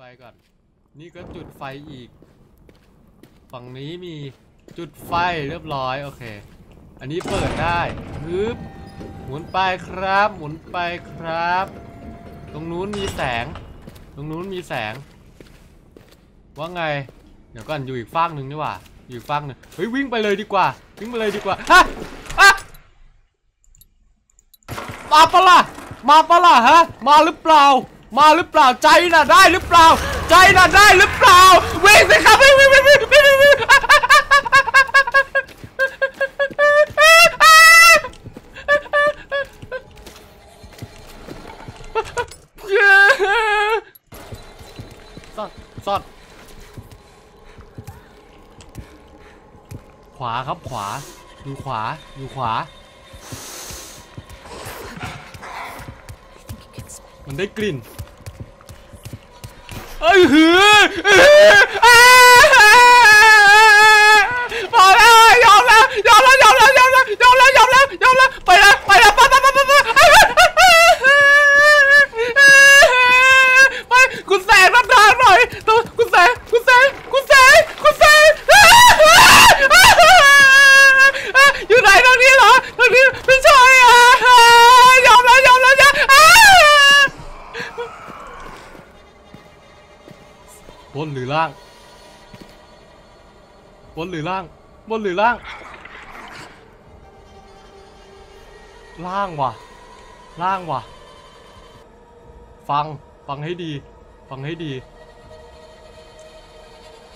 ฟก่อน นี่ก็จุดไฟอีก ฝั่งนี้มีจุดไฟเรียบร้อยโอเค อันนี้เปิดได้ฮึบหมุนไปครับ หมุนไปครับ ตรงนู้นมีแสง ตรงนู้นมีแสง ว่าไง เดี๋ยวก่อนอยู่อีกฝั่งหนึ่งนี่หว่า อยู่อีกหนึ่งเฮ้ยวิ่งไปเลยดีกว่า วิ่งไปเลยดีกว่าฮะอะมาปะล่ะมาปะล่ะฮะ มาหรือเปล่า มาหรือเปล่าใจน่ะได้หรือเปล่า ใจน่ะได้หรือเปล่าวิ่งสิครับวิ่งวิ่งวิ่งวิ่งวิ่งวิ่งซ่อนซ่อนขวาครับขวาอยู่ขวาอยู่ขวา มันได้กลิ่น เอ้ยหืออ้าพอแล้วยอมแล้วยอมแล้วยอมแล้วยอมแล้วยอมแล้วยอมแล้วยอมแล้วไปแล้วไปแล้วไปไปไปไปไปไปคุณแสงรับทางหน่อยคุณแสงคุณแสงคุณแสงคุณแสงอยู่ไหนตรงนี้เหรอตรงนี้ไม่ใช่อะยอมแล้วยอมแล้วยอม บนหรือล่าง บนหรือล่าง บนหรือล่าง ล่างว่ะ ล่างว่ะ ฟัง ฟังให้ดี ฟังให้ดี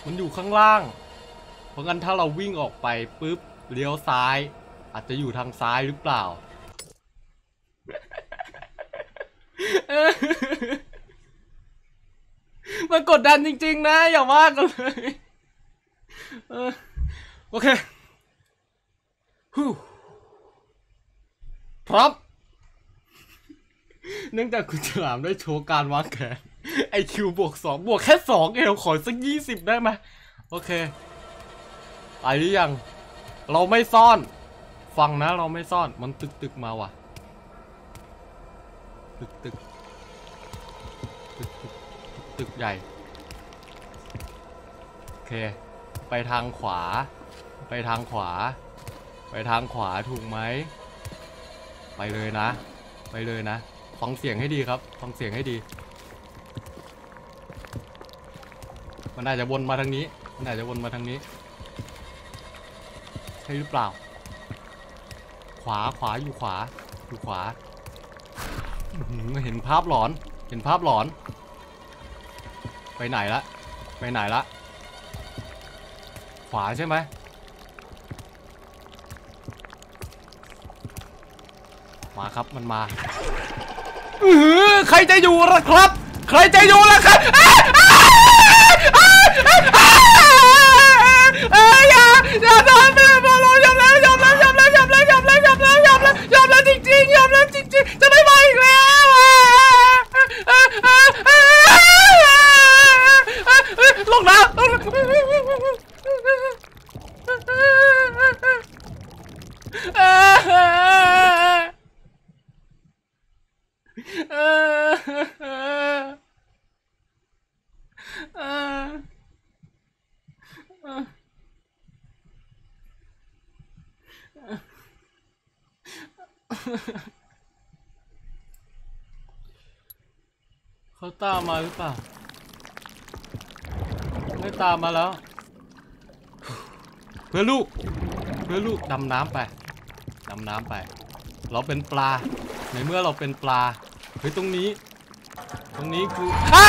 มันอยู่ข้างล่าง เพราะงั้นถ้าเราวิ่งออกไปปุ๊บ เลี้ยวซ้าย อาจจะอยู่ทางซ้ายหรือเปล่า มันกดดันจริง ๆ นะ อย่าว่ากันเลยโอเคฮู้พร้อมเนื่องจากคุณฉลามได้โชว์การวางแผนไอคิวบวกสองบวกแค่สองเองขอสักยี่สิบได้ไหมโอเคไปหรือยัง เราไม่ซ่อน ฟังนะเราไม่ซ่อนมันตึกตึกๆมาว่ะ ตึกตึกตึกตึก ตึกใหญ่ โอเค ไปทางขวา ไปทางขวา ไปทางขวาถูกไหม ไปเลยนะ ไปเลยนะ ฟังเสียงให้ดีครับ ฟังเสียงให้ดี มันอาจจะวนมาทางนี้ มันอาจจะวนมาทางนี้ ใช่หรือเปล่า ขวา ขวา อยู่ขวา อยู่ขวา เห็นภาพหลอน เห็นภาพหลอน ไปไหนละ ไปไหนละ ขวาใช่ไหมมาครับมันมาเออใครจะอยู่ล่ะครับ ใครจะอยู่ล่ะครับ เขาตามมาหรือเปล่า ไม่ตามมาแล้ว เพื่อลูก เพื่อลูกดำน้ำไป ดำน้ำไป เราเป็นปลา ในเมื่อเราเป็นปลา เฮ้ยตรงนี้ ตรงนี้คืออ้า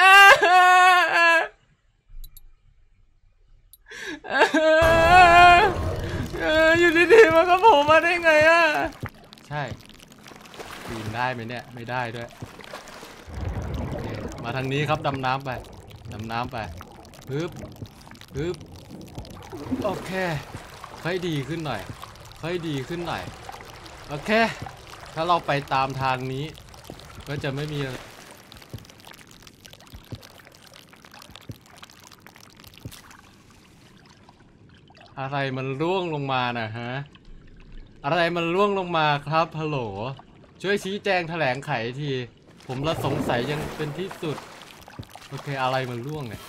อ้าเอออยู่ดีๆมันก็โผล่ มาได้ไงอะ ใช่ปีนได้ไหมเนี่ย ไม่ได้ด้วยโอเคมาทางนี้ครับดำน้ำไปดำน้ำไปฮึบฮึบโอเค ค่อยดีขึ้นหน่อย ค่อยดีขึ้นหน่อย โอเค ถ้าเราไปตามทางนี้ ก็จะไม่มีอะไรอะไรมันร่วงลงมานะฮะ อะไรมันร่วงลงมาครับฮัลโหล ช่วยชี้แจงแถลงไขที ผมละสงสัยยังเป็นที่สุด โอเค อะไรมันร่วงเนี่ย